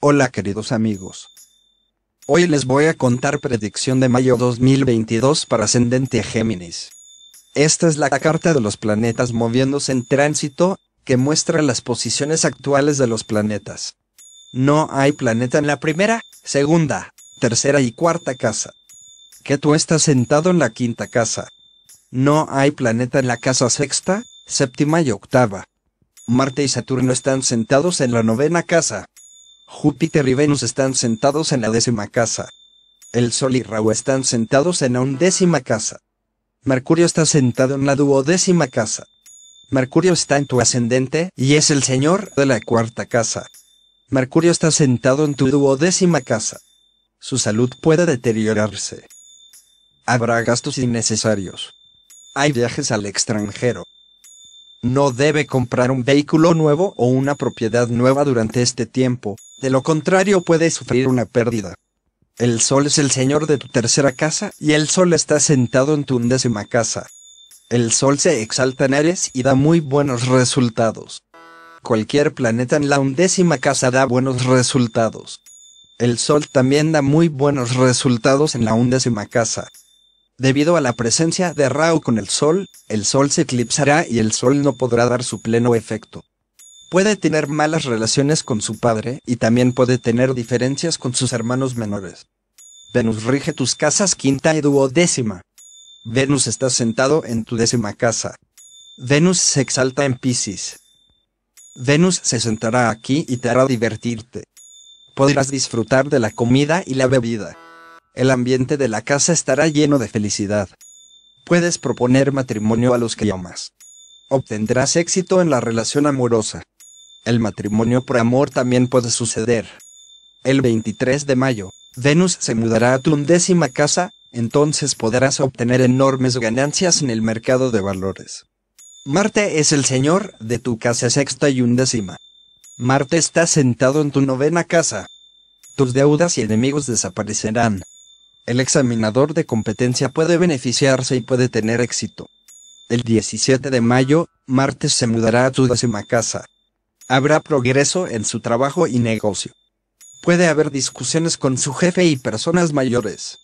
Hola queridos amigos. Hoy les voy a contar predicción de mayo 2022 para ascendente Géminis. Esta es la carta de los planetas moviéndose en tránsito, que muestra las posiciones actuales de los planetas. No hay planeta en la primera, segunda, tercera y cuarta casa. Que tú estás sentado en la quinta casa. No hay planeta en la casa sexta, séptima y octava. Marte y Saturno están sentados en la novena casa. Júpiter y Venus están sentados en la décima casa. El Sol y Raúl están sentados en la undécima casa. Mercurio está sentado en la duodécima casa. Mercurio está en tu ascendente y es el señor de la cuarta casa. Mercurio está sentado en tu duodécima casa. Su salud puede deteriorarse. Habrá gastos innecesarios. Hay viajes al extranjero. No debe comprar un vehículo nuevo o una propiedad nueva durante este tiempo, de lo contrario puede sufrir una pérdida. El sol es el señor de tu tercera casa y el sol está sentado en tu undécima casa. El sol se exalta en Aries y da muy buenos resultados. Cualquier planeta en la undécima casa da buenos resultados. El sol también da muy buenos resultados en la undécima casa. Debido a la presencia de Raúl con el Sol, el Sol se eclipsará y el Sol no podrá dar su pleno efecto. Puede tener malas relaciones con su padre y también puede tener diferencias con sus hermanos menores. Venus rige tus casas quinta y duodécima. Venus está sentado en tu décima casa. Venus se exalta en Pisces. Venus se sentará aquí y te hará divertirte. Podrás disfrutar de la comida y la bebida. El ambiente de la casa estará lleno de felicidad. Puedes proponer matrimonio a los que amas. Obtendrás éxito en la relación amorosa. El matrimonio por amor también puede suceder. El 23 de mayo, Venus se mudará a tu undécima casa, entonces podrás obtener enormes ganancias en el mercado de valores. Marte es el señor de tu casa sexta y undécima. Marte está sentado en tu novena casa. Tus deudas y enemigos desaparecerán. El examinador de competencia puede beneficiarse y puede tener éxito. El 17 de mayo, Marte se mudará a tu décima casa. Habrá progreso en su trabajo y negocio. Puede haber discusiones con su jefe y personas mayores.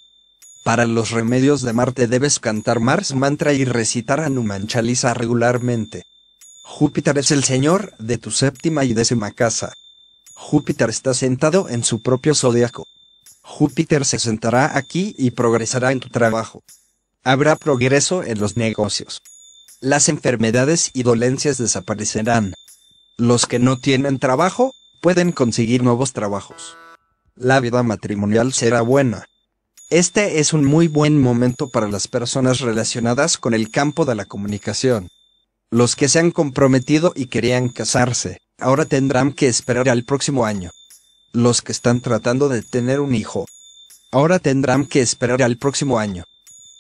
Para los remedios de Marte debes cantar Mars Mantra y recitar Anuman Chalisa regularmente. Júpiter es el señor de tu séptima y décima casa. Júpiter está sentado en su propio zodiaco. Júpiter se sentará aquí y progresará en tu trabajo. Habrá progreso en los negocios. Las enfermedades y dolencias desaparecerán. Los que no tienen trabajo, pueden conseguir nuevos trabajos. La vida matrimonial será buena. Este es un muy buen momento para las personas relacionadas con el campo de la comunicación. Los que se han comprometido y querían casarse, ahora tendrán que esperar al próximo año. Los que están tratando de tener un hijo. Ahora tendrán que esperar al próximo año.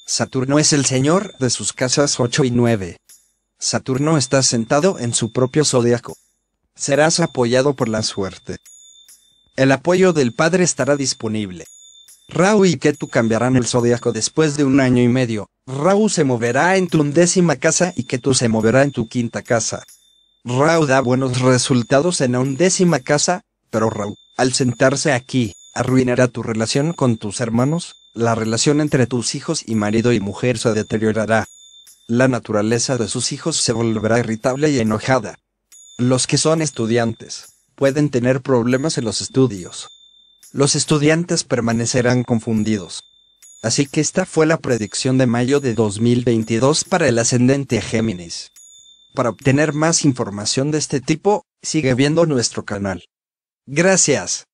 Saturno es el señor de sus casas 8 y 9. Saturno está sentado en su propio zodiaco. Serás apoyado por la suerte. El apoyo del padre estará disponible. Raúl y Ketu cambiarán el zodiaco después de un año y medio. Raúl se moverá en tu undécima casa y Ketu se moverá en tu quinta casa. Raúl da buenos resultados en la undécima casa, pero Raúl al sentarse aquí, arruinará tu relación con tus hermanos, la relación entre tus hijos y marido y mujer se deteriorará. La naturaleza de sus hijos se volverá irritable y enojada. Los que son estudiantes, pueden tener problemas en los estudios. Los estudiantes permanecerán confundidos. Así que esta fue la predicción de mayo de 2022 para el ascendente Géminis. Para obtener más información de este tipo, sigue viendo nuestro canal. Gracias.